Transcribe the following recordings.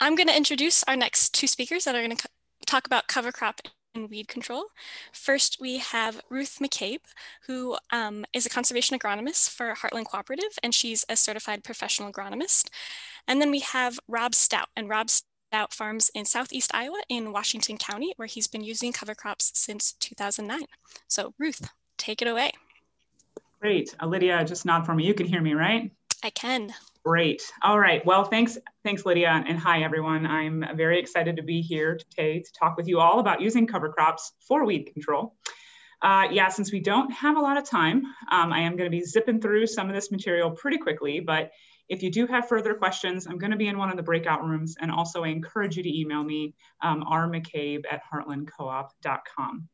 I'm going to introduce our next two speakers that are going to talk about cover crop and weed control. First, we have Ruth McCabe, who um, is a conservation agronomist for Heartland Cooperative, and she's a certified professional agronomist. And then we have Rob Stout, and Rob Stout farms in Southeast Iowa in Washington County, where he's been using cover crops since 2009. So Ruth, take it away. Great. Uh, Lydia, just nod for me. You can hear me, right? I can. Great. All right. Well, thanks, thanks, Lydia, and hi everyone. I'm very excited to be here today to talk with you all about using cover crops for weed control. Uh, yeah, since we don't have a lot of time, um, I am going to be zipping through some of this material pretty quickly. But if you do have further questions, I'm going to be in one of the breakout rooms, and also I encourage you to email me um, rmccabe at heartlandcoop.com.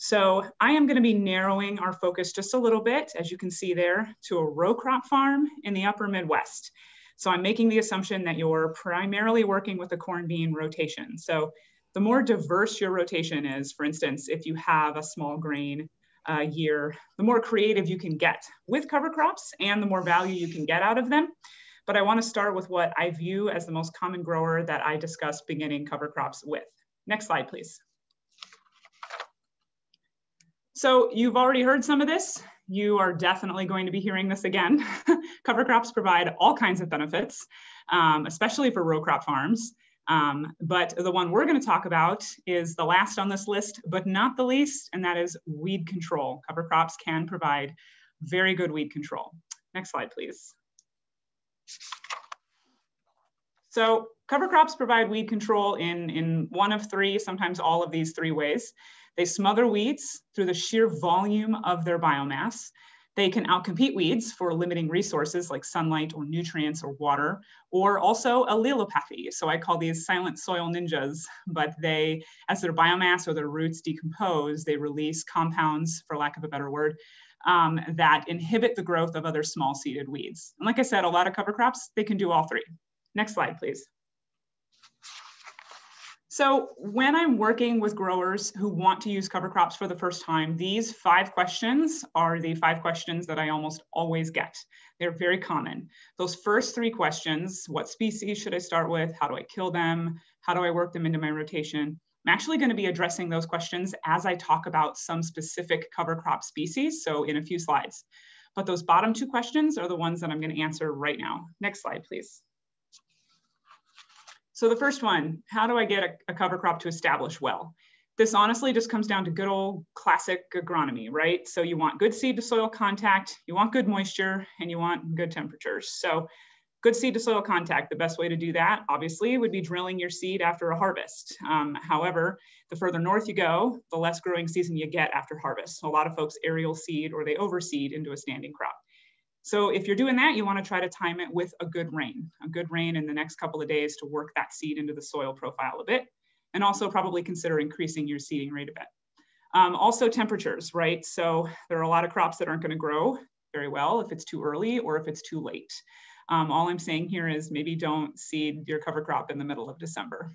So I am gonna be narrowing our focus just a little bit, as you can see there, to a row crop farm in the upper Midwest. So I'm making the assumption that you're primarily working with a corn bean rotation. So the more diverse your rotation is, for instance, if you have a small grain uh, year, the more creative you can get with cover crops and the more value you can get out of them. But I wanna start with what I view as the most common grower that I discuss beginning cover crops with. Next slide, please. So you've already heard some of this. You are definitely going to be hearing this again. Cover crops provide all kinds of benefits, um, especially for row crop farms. Um, but the one we're going to talk about is the last on this list, but not the least, and that is weed control. Cover crops can provide very good weed control. Next slide, please. So cover crops provide weed control in, in one of three, sometimes all of these three ways. They smother weeds through the sheer volume of their biomass. They can outcompete weeds for limiting resources like sunlight or nutrients or water, or also allelopathy. So I call these silent soil ninjas, but they, as their biomass or their roots decompose, they release compounds, for lack of a better word, um, that inhibit the growth of other small seeded weeds. And like I said, a lot of cover crops, they can do all three. Next slide, please. So when I'm working with growers who want to use cover crops for the first time, these five questions are the five questions that I almost always get. They're very common. Those first three questions, what species should I start with? How do I kill them? How do I work them into my rotation? I'm actually gonna be addressing those questions as I talk about some specific cover crop species, so in a few slides. But those bottom two questions are the ones that I'm gonna answer right now. Next slide, please. So the first one, how do I get a, a cover crop to establish well? This honestly just comes down to good old classic agronomy, right? So you want good seed to soil contact, you want good moisture, and you want good temperatures. So good seed to soil contact, the best way to do that, obviously, would be drilling your seed after a harvest. Um, however, the further north you go, the less growing season you get after harvest. So a lot of folks aerial seed or they overseed into a standing crop. So if you're doing that, you wanna try to time it with a good rain, a good rain in the next couple of days to work that seed into the soil profile a bit. And also probably consider increasing your seeding rate a bit. Um, also temperatures, right? So there are a lot of crops that aren't gonna grow very well if it's too early or if it's too late. Um, all I'm saying here is maybe don't seed your cover crop in the middle of December.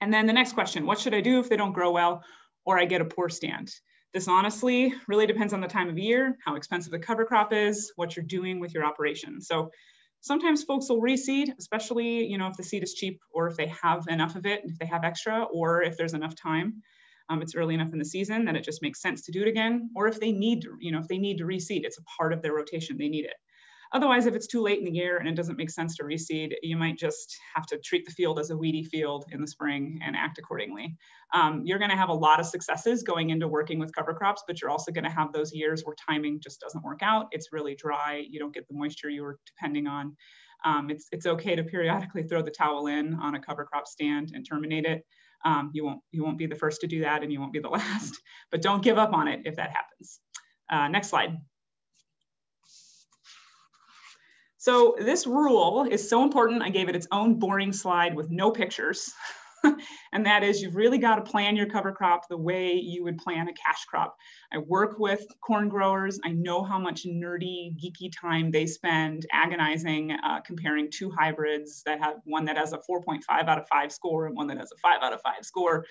And then the next question, what should I do if they don't grow well or I get a poor stand? This honestly really depends on the time of year, how expensive the cover crop is, what you're doing with your operation. So sometimes folks will reseed, especially you know if the seed is cheap or if they have enough of it, if they have extra, or if there's enough time. Um, it's early enough in the season that it just makes sense to do it again, or if they need to, you know, if they need to reseed, it's a part of their rotation, they need it. Otherwise, if it's too late in the year and it doesn't make sense to reseed, you might just have to treat the field as a weedy field in the spring and act accordingly. Um, you're gonna have a lot of successes going into working with cover crops, but you're also gonna have those years where timing just doesn't work out. It's really dry, you don't get the moisture you were depending on. Um, it's, it's okay to periodically throw the towel in on a cover crop stand and terminate it. Um, you, won't, you won't be the first to do that and you won't be the last, but don't give up on it if that happens. Uh, next slide. So this rule is so important. I gave it its own boring slide with no pictures. and that is you've really got to plan your cover crop the way you would plan a cash crop. I work with corn growers. I know how much nerdy, geeky time they spend agonizing, uh, comparing two hybrids that have one that has a 4.5 out of 5 score and one that has a 5 out of 5 score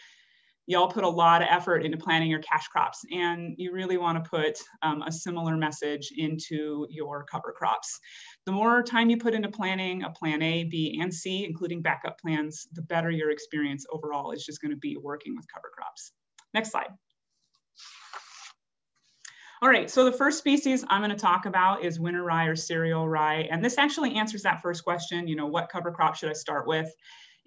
y'all put a lot of effort into planting your cash crops and you really want to put um, a similar message into your cover crops. The more time you put into planning a plan A, B, and C, including backup plans, the better your experience overall is just going to be working with cover crops. Next slide. All right, so the first species I'm going to talk about is winter rye or cereal rye. And this actually answers that first question, you know, what cover crop should I start with?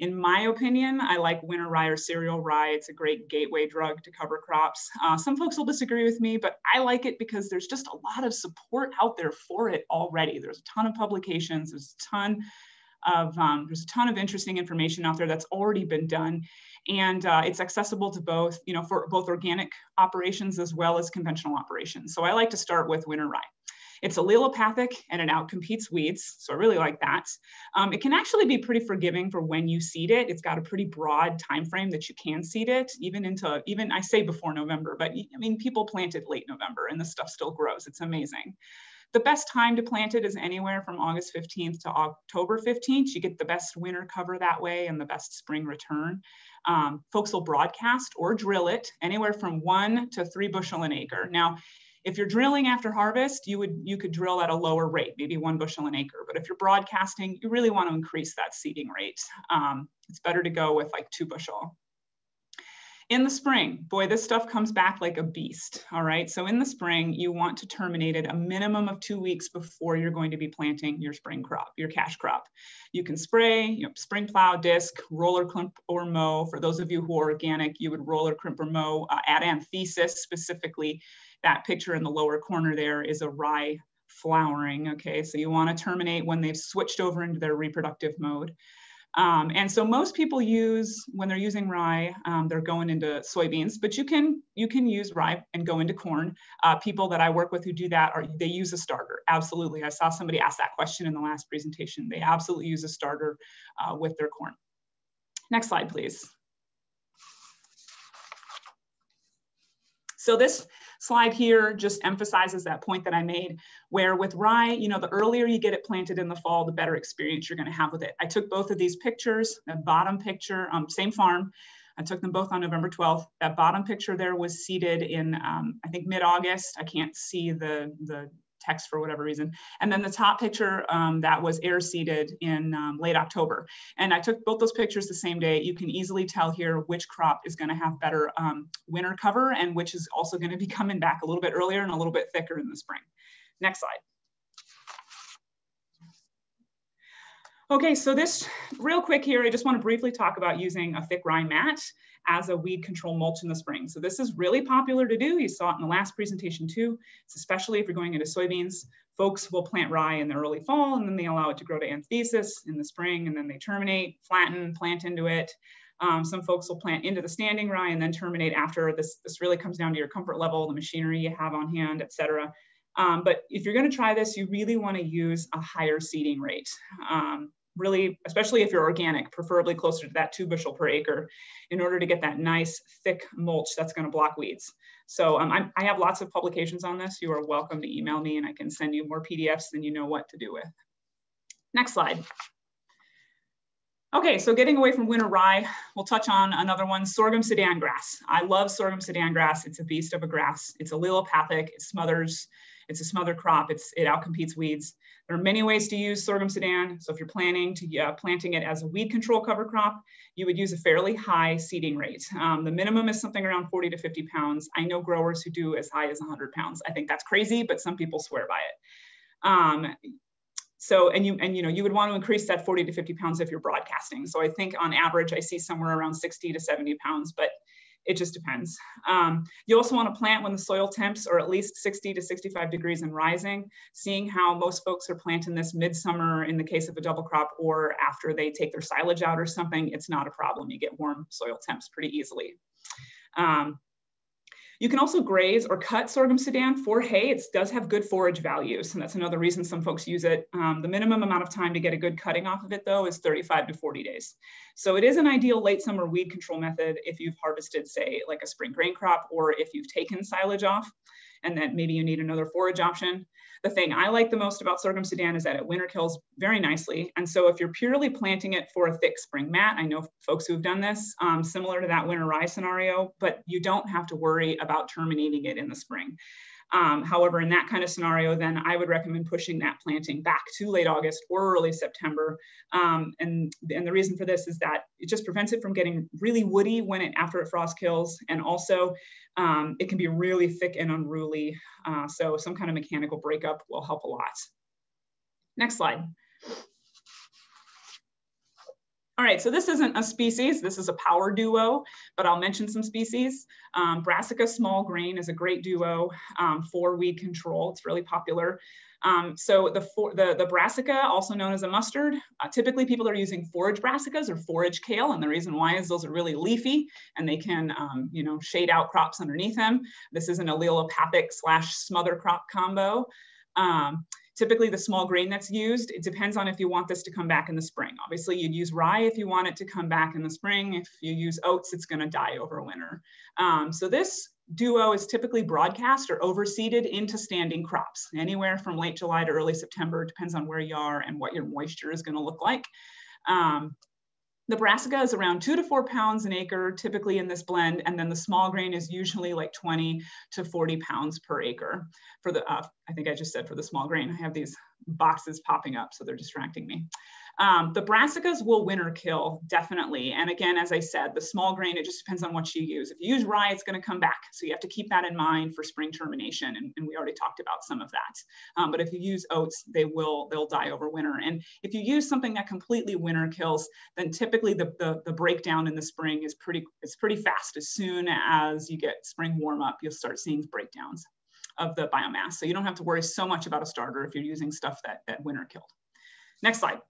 In my opinion, I like winter rye or cereal rye. It's a great gateway drug to cover crops. Uh, some folks will disagree with me, but I like it because there's just a lot of support out there for it already. There's a ton of publications, there's a ton of, um, there's a ton of interesting information out there that's already been done. And uh, it's accessible to both, you know, for both organic operations as well as conventional operations. So I like to start with winter rye. It's allelopathic and it outcompetes weeds. So I really like that. Um, it can actually be pretty forgiving for when you seed it. It's got a pretty broad time frame that you can seed it, even into, even I say before November, but I mean, people plant it late November and the stuff still grows. It's amazing. The best time to plant it is anywhere from August 15th to October 15th. You get the best winter cover that way and the best spring return. Um, folks will broadcast or drill it anywhere from one to three bushel an acre. Now, if you're drilling after harvest, you would you could drill at a lower rate, maybe one bushel an acre. But if you're broadcasting, you really want to increase that seeding rate. Um, it's better to go with like two bushel. In the spring, boy, this stuff comes back like a beast. All right. So in the spring, you want to terminate it a minimum of two weeks before you're going to be planting your spring crop, your cash crop. You can spray, you know, spring plow, disc, roller crimp or mow. For those of you who are organic, you would roller crimp or mow uh, at anthesis specifically that picture in the lower corner there is a rye flowering, okay? So you wanna terminate when they've switched over into their reproductive mode. Um, and so most people use, when they're using rye, um, they're going into soybeans, but you can you can use rye and go into corn. Uh, people that I work with who do that are they use a starter. Absolutely, I saw somebody ask that question in the last presentation. They absolutely use a starter uh, with their corn. Next slide, please. So this slide here just emphasizes that point that I made where with rye, you know, the earlier you get it planted in the fall, the better experience you're gonna have with it. I took both of these pictures, the bottom picture, um, same farm, I took them both on November 12th. That bottom picture there was seeded in, um, I think mid-August. I can't see the, the text for whatever reason. And then the top picture um, that was air seeded in um, late October. And I took both those pictures the same day. You can easily tell here which crop is gonna have better um, winter cover and which is also gonna be coming back a little bit earlier and a little bit thicker in the spring. Next slide. Okay, so this real quick here, I just want to briefly talk about using a thick rye mat as a weed control mulch in the spring. So this is really popular to do. You saw it in the last presentation too. It's especially if you're going into soybeans. Folks will plant rye in the early fall and then they allow it to grow to anthesis in the spring and then they terminate, flatten, plant into it. Um, some folks will plant into the standing rye and then terminate after. This, this really comes down to your comfort level, the machinery you have on hand, et cetera. Um, but if you're gonna try this, you really wanna use a higher seeding rate. Um, really, especially if you're organic, preferably closer to that two bushel per acre in order to get that nice thick mulch that's gonna block weeds. So um, i have lots of publications on this. You are welcome to email me and I can send you more PDFs than you know what to do with. Next slide. Okay, so getting away from winter rye, we'll touch on another one, sorghum sudan grass. I love sorghum sudan grass. It's a beast of a grass. It's allelopathic, it smothers, it's a smother crop, it's, it outcompetes weeds. There are many ways to use sorghum sudan. So if you're planning to uh, planting it as a weed control cover crop, you would use a fairly high seeding rate. Um, the minimum is something around 40 to 50 pounds. I know growers who do as high as 100 pounds. I think that's crazy, but some people swear by it. Um, so, and you, and you know, you would want to increase that 40 to 50 pounds if you're broadcasting. So I think on average, I see somewhere around 60 to 70 pounds, but it just depends. Um, you also want to plant when the soil temps are at least 60 to 65 degrees and rising, seeing how most folks are planting this midsummer in the case of a double crop or after they take their silage out or something, it's not a problem. You get warm soil temps pretty easily. Um, you can also graze or cut sorghum sudan for hay. It does have good forage values, and that's another reason some folks use it. Um, the minimum amount of time to get a good cutting off of it, though, is 35 to 40 days. So it is an ideal late summer weed control method if you've harvested, say, like a spring grain crop, or if you've taken silage off. and that maybe you need another forage option. The thing I like the most about sorghum Sudan is that it winter kills very nicely. And so if you're purely planting it for a thick spring mat, I know folks who've done this, um, similar to that winter rye scenario, but you don't have to worry about terminating it in the spring. Um, however, in that kind of scenario, then I would recommend pushing that planting back to late August or early September. Um, and, and the reason for this is that it just prevents it from getting really woody when it after it frost kills. And also um, it can be really thick and unruly. Uh, so some kind of mechanical breakup will help a lot. Next slide. All right, so this isn't a species, this is a power duo, but I'll mention some species. Um, Brassica small grain is a great duo um, for weed control. It's really popular. Um, so the, for, the, the brassica, also known as a mustard, uh, typically people are using forage brassicas or forage kale, and the reason why is those are really leafy and they can, um, you know, shade out crops underneath them. This is an allelopathic slash smother crop combo. Um, Typically the small grain that's used, it depends on if you want this to come back in the spring. Obviously you'd use rye if you want it to come back in the spring. If you use oats, it's gonna die over winter. Um, so this duo is typically broadcast or overseeded into standing crops, anywhere from late July to early September, depends on where you are and what your moisture is gonna look like. Um, the brassica is around two to four pounds an acre, typically in this blend, and then the small grain is usually like 20 to 40 pounds per acre. For the, uh, I think I just said for the small grain, I have these boxes popping up, so they're distracting me. Um, the brassicas will winter kill, definitely. And again, as I said, the small grain, it just depends on what you use. If you use rye, it's gonna come back. So you have to keep that in mind for spring termination. And, and we already talked about some of that. Um, but if you use oats, they will, they'll die over winter. And if you use something that completely winter kills, then typically the, the, the breakdown in the spring is pretty, it's pretty fast. As soon as you get spring warm up, you'll start seeing breakdowns of the biomass. So you don't have to worry so much about a starter if you're using stuff that, that winter killed. Next slide.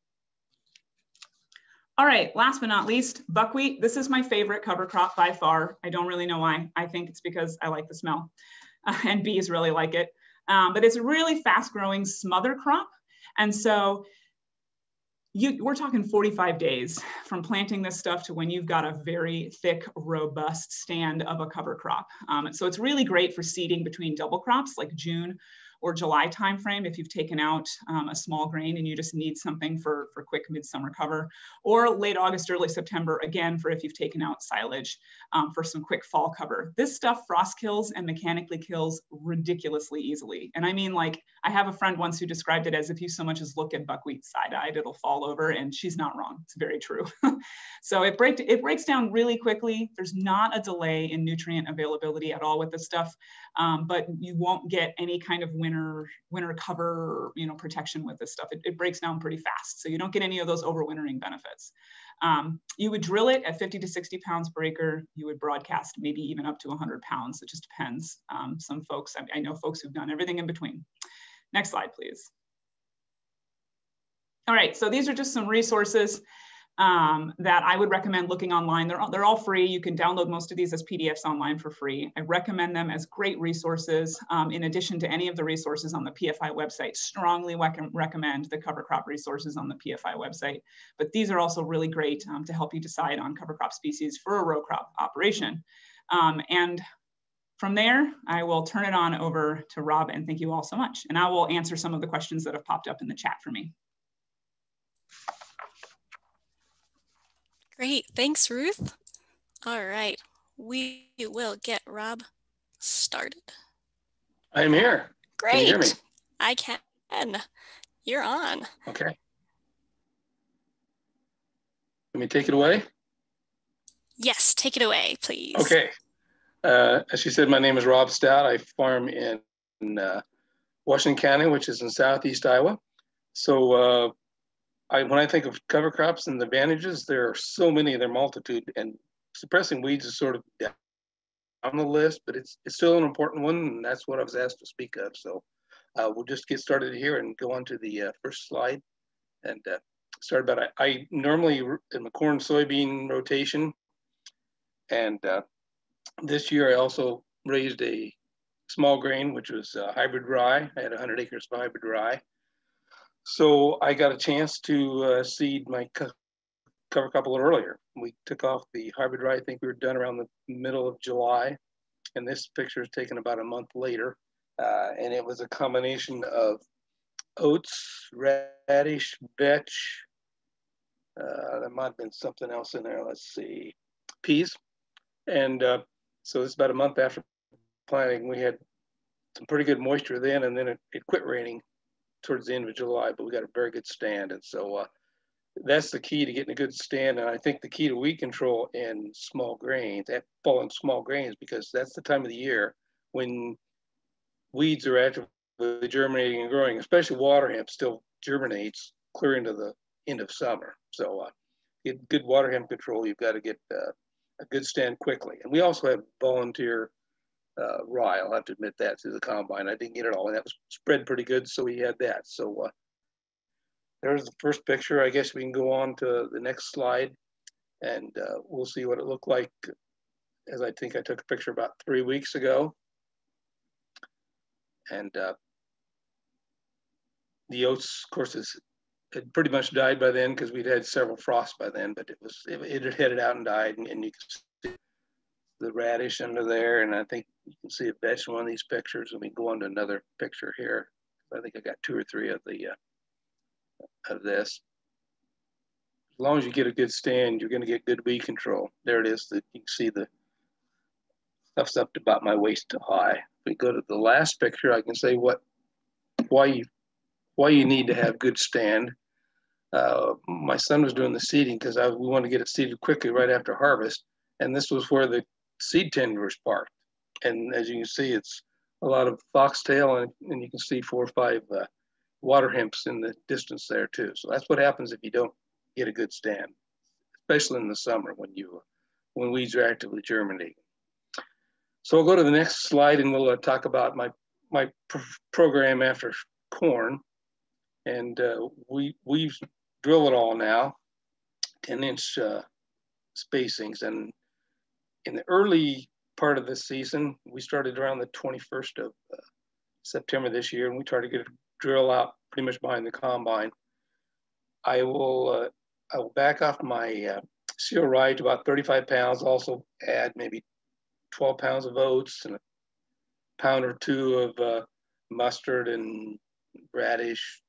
All right, last but not least, buckwheat. This is my favorite cover crop by far. I don't really know why. I think it's because I like the smell uh, and bees really like it. Um, but it's a really fast growing smother crop. And so you, we're talking 45 days from planting this stuff to when you've got a very thick, robust stand of a cover crop. Um, so it's really great for seeding between double crops like June or July timeframe if you've taken out um, a small grain and you just need something for, for quick midsummer cover, or late August, early September, again, for if you've taken out silage um, for some quick fall cover. This stuff frost kills and mechanically kills ridiculously easily. And I mean, like, I have a friend once who described it as if you so much as look at buckwheat side-eyed, it'll fall over, and she's not wrong. It's very true. so it, break, it breaks down really quickly. There's not a delay in nutrient availability at all with this stuff, um, but you won't get any kind of winter winter cover you know protection with this stuff. It, it breaks down pretty fast, so you don't get any of those overwintering benefits. Um, you would drill it at 50 to 60 pounds per acre. You would broadcast maybe even up to 100 pounds. It just depends. Um, some folks, I, I know folks who've done everything in between. Next slide, please. All right, so these are just some resources um, that I would recommend looking online. They're all, they're all free. You can download most of these as PDFs online for free. I recommend them as great resources um, in addition to any of the resources on the PFI website. Strongly recommend the cover crop resources on the PFI website. But these are also really great um, to help you decide on cover crop species for a row crop operation. Um, and from there, I will turn it on over to Rob and thank you all so much. And I will answer some of the questions that have popped up in the chat for me. Great, thanks Ruth. All right, we will get Rob started. I'm here. Great. Can you hear me? I can. You're on. Okay. Let me take it away. Yes, take it away, please. Okay. Uh, as she said, my name is Rob Stout. I farm in, in uh, Washington County, which is in southeast Iowa. So uh, I, when I think of cover crops and the advantages, there are so many, in their multitude, and suppressing weeds is sort of on the list, but it's it's still an important one, and that's what I was asked to speak of. So uh, we'll just get started here and go on to the uh, first slide and uh, start about. I, I normally in the corn soybean rotation, and uh, this year I also raised a small grain, which was hybrid rye. I had 100 acres of hybrid rye so I got a chance to uh, seed my co- cover crop a little earlier. We took off the hybrid rye. I think we were done around the middle of July. And this picture is taken about a month later. Uh, and it was a combination of oats, radish, vetch. Uh, there might have been something else in there. Let's see, peas. And uh, so it's about a month after planting. We had some pretty good moisture then, and then it, it quit raining towards the end of July, but we got a very good stand. And so uh, that's the key to getting a good stand. And I think the key to weed control in small grains, at falling small grains, because that's the time of the year when weeds are actively germinating and growing, especially water hemp still germinates clear into the end of summer. So uh, get good water hemp control, you've got to get uh, a good stand quickly. And we also have volunteer uh, rye. I'll have to admit that through the combine. I didn't get it all, and that was spread pretty good, so we had that. So uh, there's the first picture. I guess we can go on to the next slide, and uh, we'll see what it looked like. As I think I took a picture about three weeks ago, and uh, the oats, of course, is had pretty much died by then because we'd had several frosts by then, but it was it, it had headed out and died, and, and you can see the radish under there, and I think you can see a in one of these pictures. Let me go on to another picture here. I think I got two or three of the uh, of this. As long as you get a good stand, you're going to get good weed control. There it is. The, you can see the stuff's up to about my waist high. If we go to the last picture, I can say what why you why you need to have good stand. Uh, my son was doing the seeding because we wanted to get it seeded quickly right after harvest, and this was where the seed tender was parked. And as you can see, it's a lot of foxtail, and, and you can see four or five uh, water hemps in the distance there too. So that's what happens if you don't get a good stand, especially in the summer when you when weeds are actively germinating. So we'll go to the next slide and we'll uh, talk about my my pr program after corn. And uh, we we drill it all now, 10 inch uh, spacings. And in the early part of the season, we started around the 21st of uh, September this year, and we tried to get a drill out pretty much behind the combine. I will uh, I will back off my uh, cereal rye to about 35 pounds. Also add maybe 12 pounds of oats and a pound or two of uh, mustard and radish,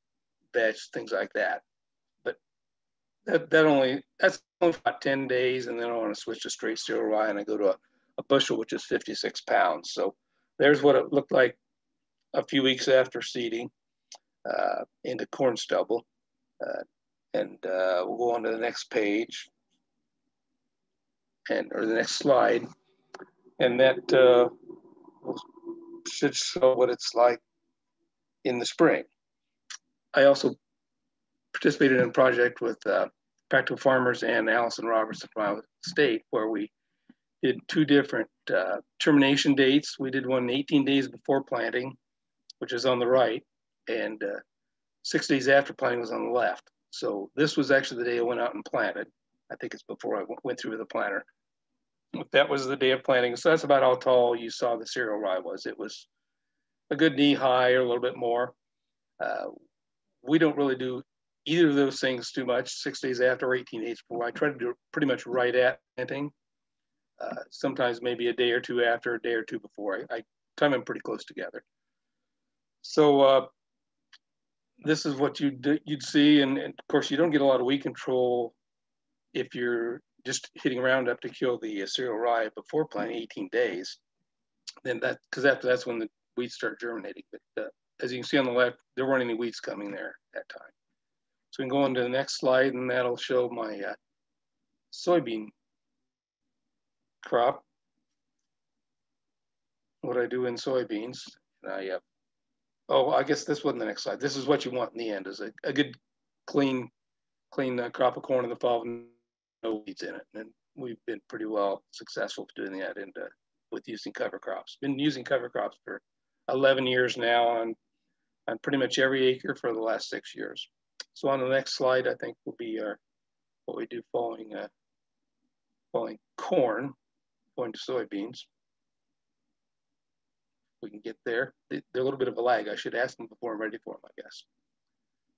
vetch, things like that But that, that only that's only about 10 days and then I want to switch to straight cereal rye and I go to a, a bushel which is 56 pounds. So there's what it looked like a few weeks after seeding uh, into corn stubble. Uh, and uh, we'll go on to the next page. And or the next slide. And that uh, should show what it's like in the spring. I also participated in a project with uh, Practical Farmers and Alison Robertson from Iowa State, where we did two different uh, termination dates. We did one 18 days before planting, which is on the right, and uh, six days after planting was on the left. So this was actually the day I went out and planted. I think it's before I went through with the planter. That was the day of planting. So that's about how tall you saw the cereal rye was. It was a good knee high or a little bit more. Uh, we don't really do either of those things too much, six days after or 18 days before. I try to do pretty much right at planting. Uh, sometimes maybe a day or two after, a day or two before. I, I time them pretty close together. So uh, this is what you'd, you'd see. And, and, of course, you don't get a lot of weed control if you're just hitting Roundup to kill the uh, cereal rye before planting 18 days. Then that, because after that's when the weeds start germinating. But uh, as you can see on the left, there weren't any weeds coming there at that time. So we can go on to the next slide and that'll show my uh, soybean crop. What I do in soybeans. And I, uh, oh, I guess this wasn't the next slide. This is what you want in the end is a, a good, clean, clean uh, crop of corn in the fall with no weeds in it. And we've been pretty well successful doing that and uh, with using cover crops. Been using cover crops for 11 years now on, on pretty much every acre for the last six years. So on the next slide, I think will be our, what we do following, uh, following corn, going to soybeans. We can get there. They're a little bit of a lag. I should ask them before I'm ready for them, I guess.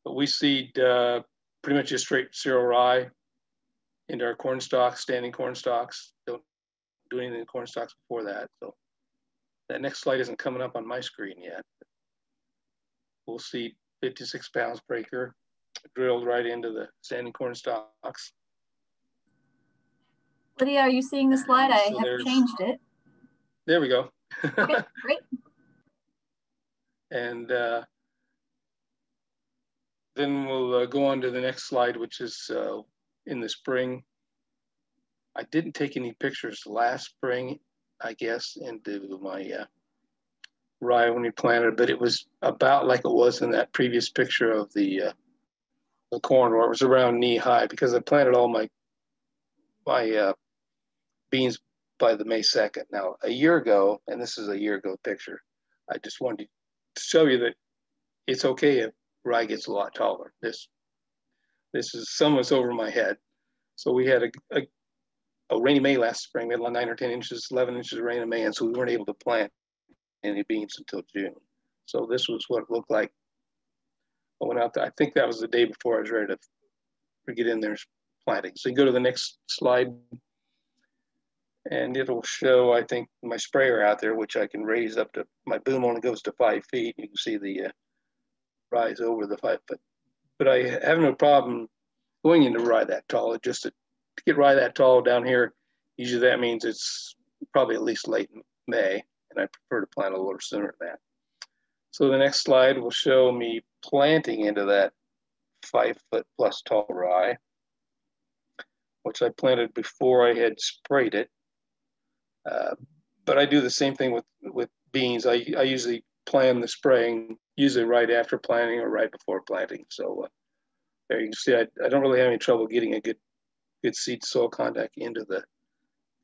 But we seed uh, pretty much just straight cereal rye into our corn stalks, standing corn stalks. Don't do anything in corn stalks before that. So that next slide isn't coming up on my screen yet. We'll see 56 pounds per acre drilled right into the standing corn stalks. Lydia, are you seeing the slide? I so have changed it. There we go. okay, great. And uh, then we'll uh, go on to the next slide, which is uh, in the spring. I didn't take any pictures last spring, I guess, into my uh, rye when we planted, but it was about like it was in that previous picture of the uh, the corn, where it was around knee high, because I planted all my my uh, beans by the May 2nd. Now, a year ago, and this is a year ago picture, I just wanted to show you that it's okay if rye gets a lot taller. This this is somewhat over my head. So we had a, a, a rainy May last spring. We had nine or 10 inches, 11 inches of rain in May, and so we weren't able to plant any beans until June. So this was what it looked like. I went out there, I think that was the day before I was ready to, to get in there planting. So you go to the next slide and it'll show, I think, my sprayer out there, which I can raise up to, my boom only goes to five feet. You can see the uh, rise over the five foot. But I have no problem going into rye that tall. Just to, to get rye that tall down here, usually that means it's probably at least late May, and I prefer to plant a little sooner than that. So the next slide will show me planting into that five foot plus tall rye, which I planted before I had sprayed it. Uh, but I do the same thing with, with beans. I, I usually plan the spraying usually right after planting or right before planting. So uh, there you can see I, I don't really have any trouble getting a good good seed soil contact into the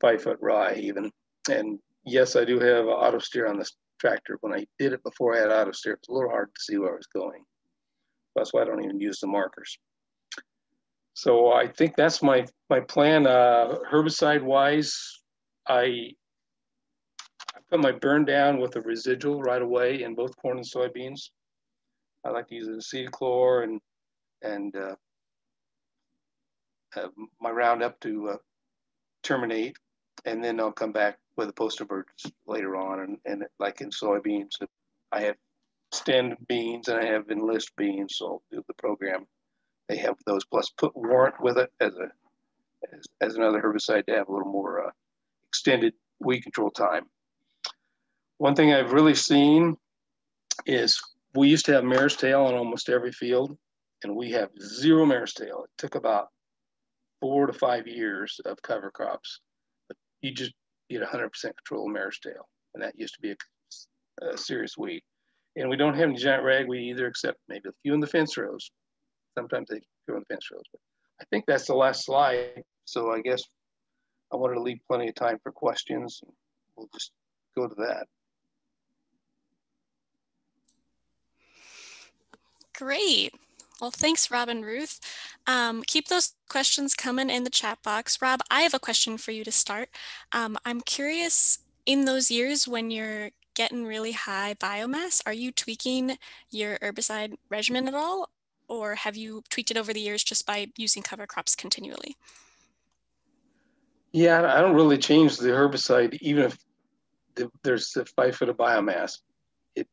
five foot rye even. And yes, I do have auto steer on this tractor. When I did it before I had auto steer, it's a little hard to see where I was going. That's why I don't even use the markers. So I think that's my my plan. Uh, herbicide wise, I, I put my burn down with a residual right away in both corn and soybeans. I like to use Acetochlor and and uh, my Roundup to uh, terminate, and then I'll come back with the poster birds later on. And, and like in soybeans, I have Xtend beans and I have enlist beans, so I'll do the program. They have those plus put warrant with it as a as, as another herbicide to have a little more uh, extended weed control time. One thing I've really seen is we used to have mare's tail on almost every field, and we have zero mare's tail. It took about four to five years of cover crops. But you just get 100% control of mare's tail, and that used to be a, a serious weed. And we don't have any giant ragweed either, except maybe a few in the fence rows. Sometimes they go in the fence rows. But I think that's the last slide. So I guess I wanted to leave plenty of time for questions. We'll just go to that. Great. Well, thanks, Rob and Ruth. Um, keep those questions coming in the chat box. Rob, I have a question for you to start. Um, I'm curious, in those years when you're getting really high biomass, are you tweaking your herbicide regimen at all? Or have you tweaked it over the years just by using cover crops continually? Yeah, I don't really change the herbicide, even if the, there's a five foot of biomass. It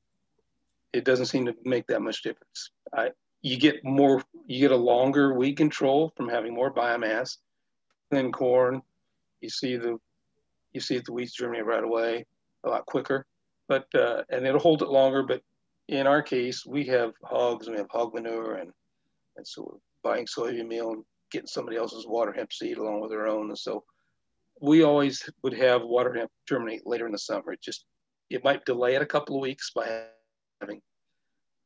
it doesn't seem to make that much difference. I, you get more, you get a longer weed control from having more biomass than corn. You see the you see the weeds germinate right away, a lot quicker, but uh, and it'll hold it longer. But in our case, we have hogs and we have hog manure, and and so we're buying soybean meal and getting somebody else's water hemp seed along with our own, and so we always would have water germinate later in the summer. It just it might delay it a couple of weeks by having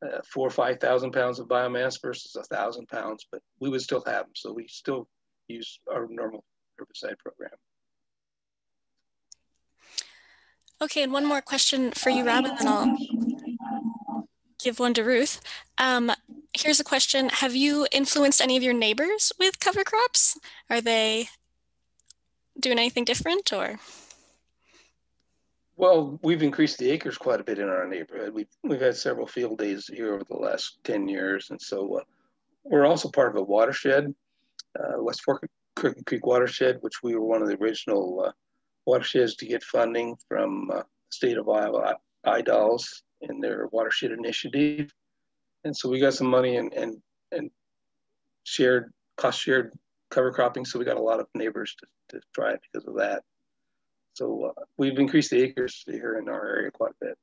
uh, four or five thousand pounds of biomass versus a thousand pounds, but we would still have them. So we still use our normal herbicide program. Okay, and one more question for you, Rob, and then I'll give one to Ruth. Um, here's a question. Have you influenced any of your neighbors with cover crops? Are they doing anything different or? Well, we've increased the acres quite a bit in our neighborhood. We've, we've had several field days here over the last 10 years. And so uh, we're also part of a watershed, uh, West Fork Crooked Creek Watershed, which we were one of the original uh, watersheds to get funding from uh, state of Iowa IDALS, in their watershed initiative. And so we got some money and, and, and shared, cost shared cover cropping. So we got a lot of neighbors to, to try it because of that. So uh, we've increased the acres here in our area quite a bit.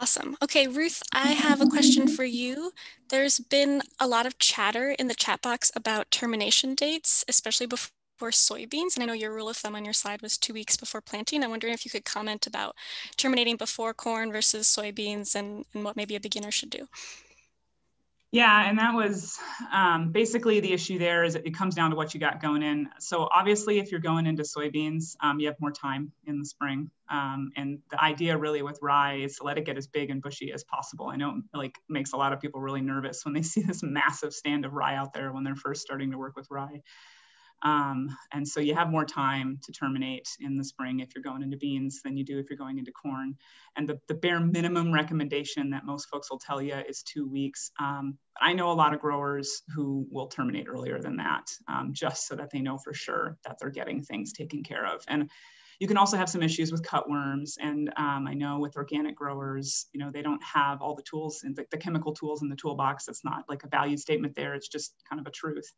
Awesome. Okay, Ruth, I have a question for you. There's been a lot of chatter in the chat box about termination dates, especially before soybeans. And I know your rule of thumb on your slide was two weeks before planting. I'm wondering if you could comment about terminating before corn versus soybeans and, and what maybe a beginner should do. Yeah, and that was um, basically the issue there is it comes down to what you got going in. So obviously if you're going into soybeans, um, you have more time in the spring. Um, and the idea really with rye is to let it get as big and bushy as possible. I know it like makes a lot of people really nervous when they see this massive stand of rye out there when they're first starting to work with rye. Um, and so you have more time to terminate in the spring if you're going into beans than you do if you're going into corn. And the, the bare minimum recommendation that most folks will tell you is two weeks. Um, I know a lot of growers who will terminate earlier than that, um, just so that they know for sure that they're getting things taken care of. And you can also have some issues with cutworms. And um, I know with organic growers, you know, they don't have all the tools and the, the chemical tools in the toolbox. It's not like a value statement there. It's just kind of a truth.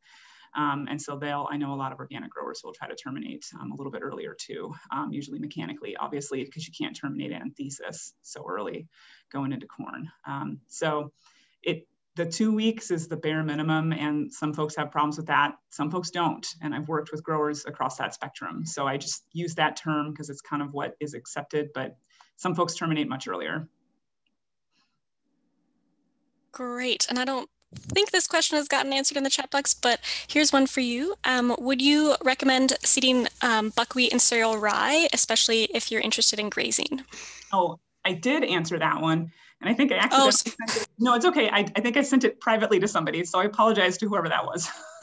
Um, and so they'll, I know a lot of organic growers will try to terminate um, a little bit earlier too, um, usually mechanically, obviously, because you can't terminate anthesis so early going into corn. Um, so it, the two weeks is the bare minimum and some folks have problems with that. Some folks don't. And I've worked with growers across that spectrum. So I just use that term because it's kind of what is accepted, but some folks terminate much earlier. Great. And I don't think this question has gotten answered in the chat box, but here's one for you. Um, would you recommend seeding um, buckwheat and cereal rye, especially if you're interested in grazing? Oh, I did answer that one. And I think I actually, oh, it. no, it's okay. I, I think I sent it privately to somebody. So I apologize to whoever that was.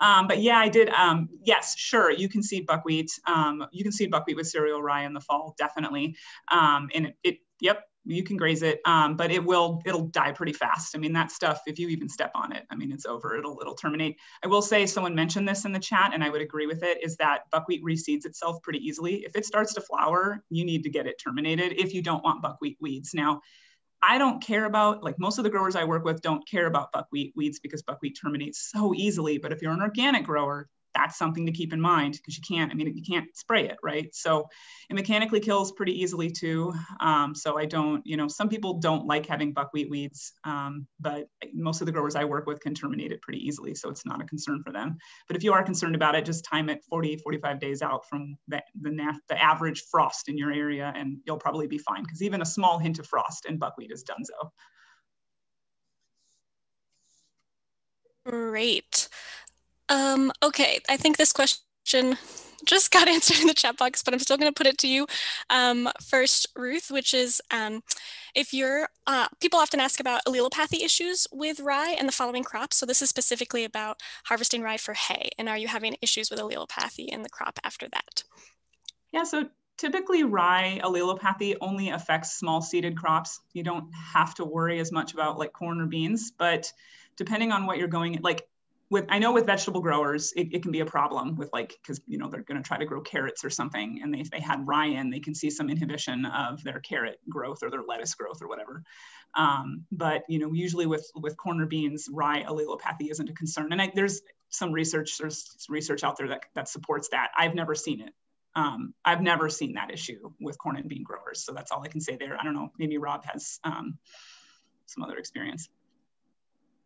um, but yeah, I did. Um, yes, sure. You can seed buckwheat. Um, you can seed buckwheat with cereal rye in the fall, definitely. Um, and it, it, yep, you can graze it, um, but it will it'll die pretty fast. I mean, that stuff, if you even step on it, I mean, it's over. It'll it'll terminate. I will say, someone mentioned this in the chat, and I would agree with it. Is that buckwheat reseeds itself pretty easily. If it starts to flower, you need to get it terminated if you don't want buckwheat weeds. Now, I don't care about like most of the growers I work with don't care about buckwheat weeds because buckwheat terminates so easily. But if you're an organic grower, that's something to keep in mind because you can't, I mean, you can't spray it, right? So it mechanically kills pretty easily too. Um, so I don't, you know, some people don't like having buckwheat weeds, um, but most of the growers I work with can terminate it pretty easily. So it's not a concern for them. But if you are concerned about it, just time it 40, 45 days out from the, the, the average frost in your area and you'll probably be fine because even a small hint of frost and buckwheat is done so. Great. Um, okay, I think this question just got answered in the chat box, but I'm still going to put it to you um, first, Ruth, which is um, if you're, uh, people often ask about allelopathy issues with rye and the following crops. So this is specifically about harvesting rye for hay. And are you having issues with allelopathy in the crop after that? Yeah, so typically rye allelopathy only affects small seeded crops. You don't have to worry as much about like corn or beans, but depending on what you're going, like with I know with vegetable growers, it, it can be a problem with like because you know they're going to try to grow carrots or something, and they, if they had rye, in, they can see some inhibition of their carrot growth or their lettuce growth or whatever. Um, but you know, usually with with corn or beans, rye allelopathy isn't a concern, and I, there's some research there's research out there that that supports that. I've never seen it. Um, I've never seen that issue with corn and bean growers, so that's all I can say there. I don't know, maybe Rob has um, some other experience.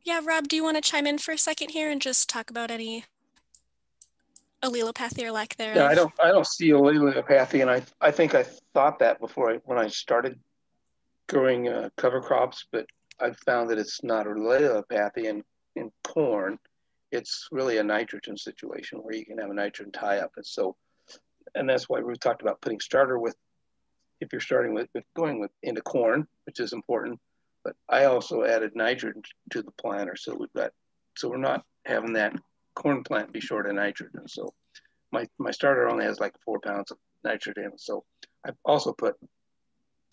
Yeah, Rob, do you want to chime in for a second here and just talk about any allelopathy or lack thereof? Yeah, I don't, I don't see allelopathy, and I, I think I thought that before I, when I started growing uh, cover crops, but I've found that it's not allelopathy in, in corn. It's really a nitrogen situation where you can have a nitrogen tie-up, and so, and that's why Ruth talked about putting starter with, if you're starting with, with going with into corn, which is important, but I also added nitrogen to the planter. So we've got, so we're not having that corn plant be short of nitrogen. So my, my starter only has like four pounds of nitrogen. So I've also put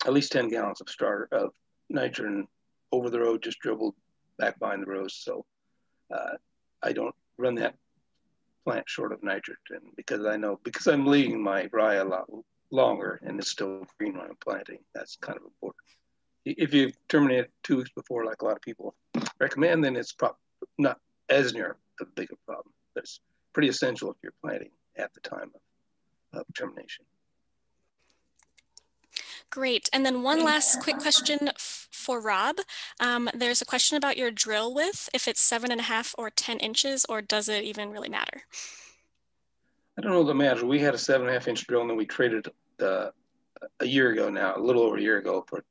at least 10 gallons of starter of nitrogen over the road, just dribbled back behind the rows. So uh, I don't run that plant short of nitrogen because I know because I'm leaving my rye a lot longer and it's still green when I'm planting. That's kind of important. If you terminate it two weeks before, like a lot of people recommend, then it's probably not as near a big a problem. But it's pretty essential if you're planting at the time of, of termination. Great. And then one last quick question for Rob. Um, there's a question about your drill width, if it's seven and a half or 10 inches, or does it even really matter? I don't know the matter. We had a seven and a half inch drill and then we traded uh, a year ago now, a little over a year ago for 10.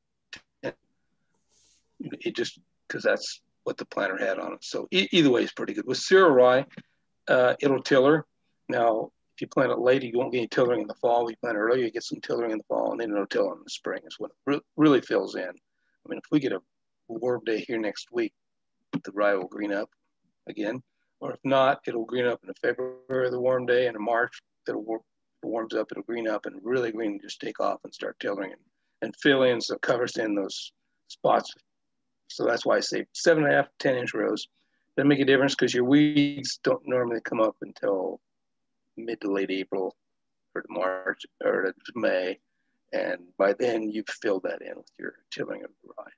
It just, because that's what the planter had on it. So e either way is pretty good. With cereal rye, uh, it'll tiller. Now, if you plant it late, you won't get any tillering in the fall. If you plant it early, you get some tillering in the fall, and then it'll till in the spring is when it re really fills in. I mean, if we get a warm day here next week, the rye will green up again. Or if not, it'll green up in February, the warm day, and in March, it'll warm, warms up, it'll green up and really green, just take off and start tillering and, and fill in so it covers in those spots. So that's why I say seven and a half, 10 inch rows. Doesn't make a difference because your weeds don't normally come up until mid to late April or to March or to May. And by then you've filled that in with your tilling of the rye.